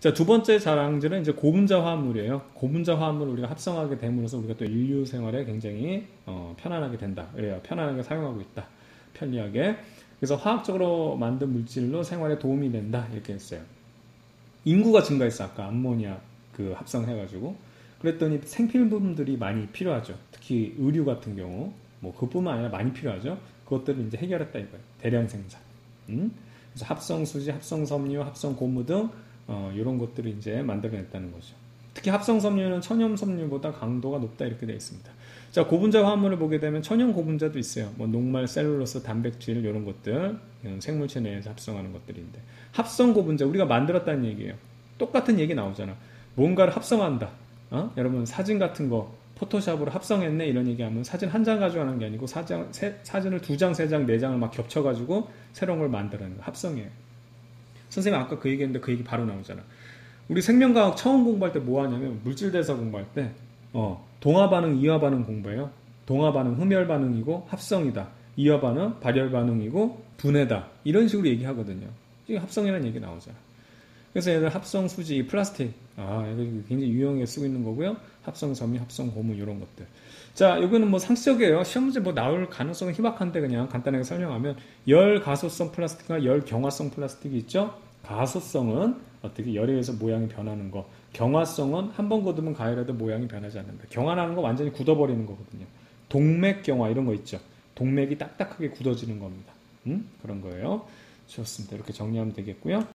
자, 두 번째 자랑질은 이제 고분자 화합물이에요. 고분자 화합물을 우리가 합성하게 됨으로써 우리가 또 인류 생활에 굉장히 어, 편안하게 된다. 그래요. 편안하게 사용하고 있다. 편리하게. 그래서 화학적으로 만든 물질로 생활에 도움이 된다. 이렇게 했어요. 인구가 증가했어. 아까 암모니아 그 합성해가지고. 그랬더니 생필품들이 많이 필요하죠. 특히 의류 같은 경우. 뭐 그뿐만 아니라 많이 필요하죠. 그것들을 이제 해결했다 이거예요. 대량 생산. 음? 그래서 합성 수지, 합성 섬유, 합성 고무 등 어, 이런 것들을 이제 만들어냈다는 거죠. 특히 합성 섬유는 천연 섬유보다 강도가 높다 이렇게 되어 있습니다. 자, 고분자 화합물을 보게 되면 천연 고분자도 있어요. 뭐 녹말, 셀룰로스, 단백질 이런 것들 이런 생물체 내에서 합성하는 것들인데 합성 고분자 우리가 만들었다는 얘기예요. 똑같은 얘기 나오잖아. 뭔가를 합성한다. 어? 여러분 사진 같은 거 포토샵으로 합성했네 이런 얘기하면 사진 한장 하는 게 아니고 사장, 세, 사진을 두 장, 세 장, 네 장을 막 겹쳐가지고 새로운 걸 만들어내는 거 합성이에요. 선생님 아까 그 얘기했는데 그 얘기 바로 나오잖아. 우리 생명과학 처음 공부할 때 뭐 하냐면 물질대사 공부할 때 어, 동화 반응, 이화 반응 공부해요. 동화 반응 흡열 반응이고 합성이다. 이화 반응 발열 반응이고 분해다. 이런 식으로 얘기하거든요. 지금 합성이라는 얘기 나오잖아. 그래서 얘들 합성 수지, 플라스틱, 아, 이거 굉장히 유용하게 쓰고 있는 거고요. 합성 섬유, 합성 고무 이런 것들. 자, 이거는 뭐 상식적이에요. 시험 문제 뭐 나올 가능성은 희박한데 그냥 간단하게 설명하면 열 가소성 플라스틱과 열 경화성 플라스틱이 있죠. 가소성은 어떻게 열에 의해서 모양이 변하는 거. 경화성은 한번 걷으면 가열해도 모양이 변하지 않는다. 경화라는 거 완전히 굳어버리는 거거든요. 동맥 경화 이런 거 있죠. 동맥이 딱딱하게 굳어지는 겁니다. 음? 그런 거예요. 좋습니다. 이렇게 정리하면 되겠고요.